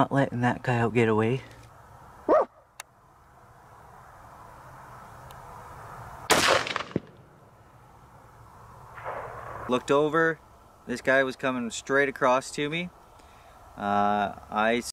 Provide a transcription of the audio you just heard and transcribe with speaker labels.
Speaker 1: Not letting that coyote get away. Looked over, this guy was coming straight across to me. Uh, I